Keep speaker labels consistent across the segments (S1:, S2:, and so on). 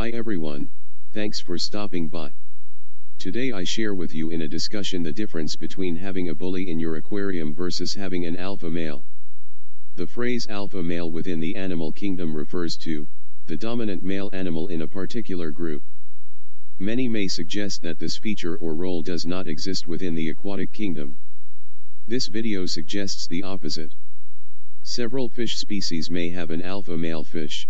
S1: Hi everyone, thanks for stopping by. Today I share with you in a discussion the difference between having a bully in your aquarium versus having an alpha male. The phrase alpha male within the animal kingdom refers to, the dominant male animal in a particular group. Many may suggest that this feature or role does not exist within the aquatic kingdom. This video suggests the opposite. Several fish species may have an alpha male fish.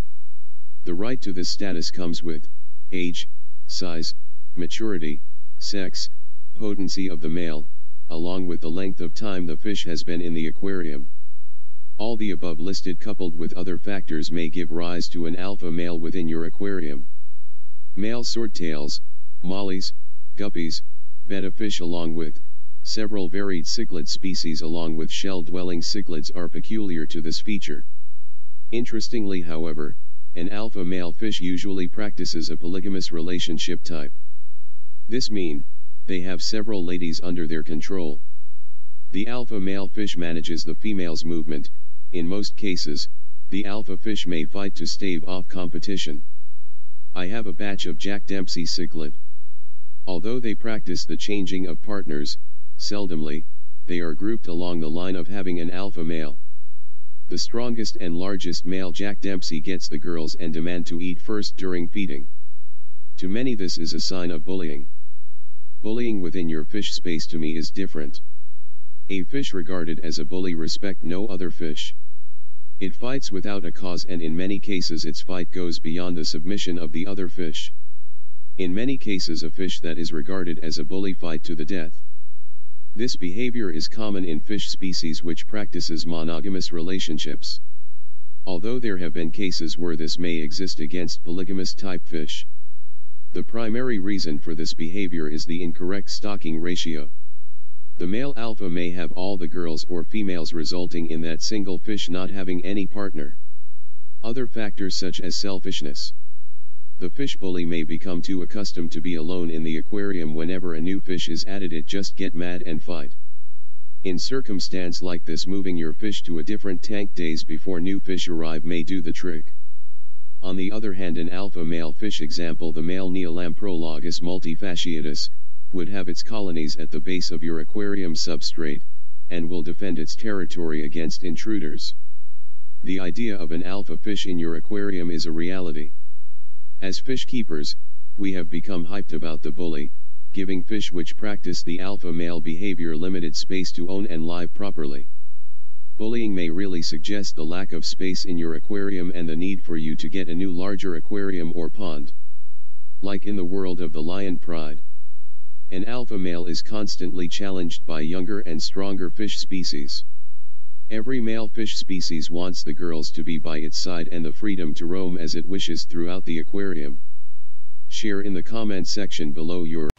S1: The right to this status comes with age, size, maturity, sex, potency of the male, along with the length of time the fish has been in the aquarium. All the above listed coupled with other factors may give rise to an alpha male within your aquarium. Male swordtails, mollies, guppies, betta fish along with several varied cichlid species along with shell-dwelling cichlids are peculiar to this feature. Interestingly however, an alpha male fish usually practices a polygamous relationship type. This mean, they have several ladies under their control. The alpha male fish manages the female's movement, in most cases, the alpha fish may fight to stave off competition. I have a batch of Jack Dempsey cichlid. Although they practice the changing of partners, seldomly, they are grouped along the line of having an alpha male. The strongest and largest male Jack Dempsey gets the girls and demand to eat first during feeding. To many this is a sign of bullying. Bullying within your fish space to me is different. A fish regarded as a bully respect no other fish. It fights without a cause and in many cases its fight goes beyond the submission of the other fish. In many cases a fish that is regarded as a bully fight to the death. This behavior is common in fish species which practices monogamous relationships. Although there have been cases where this may exist against polygamous type fish. The primary reason for this behavior is the incorrect stocking ratio. The male alpha may have all the girls or females resulting in that single fish not having any partner. Other factors such as selfishness. The fish bully may become too accustomed to be alone in the aquarium whenever a new fish is added it just get mad and fight. In circumstance like this moving your fish to a different tank days before new fish arrive may do the trick. On the other hand an alpha male fish example the male Neolamprologus multifasciatus, would have its colonies at the base of your aquarium substrate, and will defend its territory against intruders. The idea of an alpha fish in your aquarium is a reality. As fish keepers, we have become hyped about the bully, giving fish which practice the alpha male behavior limited space to own and live properly. Bullying may really suggest the lack of space in your aquarium and the need for you to get a new larger aquarium or pond. Like in the world of the lion pride. An alpha male is constantly challenged by younger and stronger fish species. Every male fish species wants the girls to be by its side and the freedom to roam as it wishes throughout the aquarium. Share in the comment section below your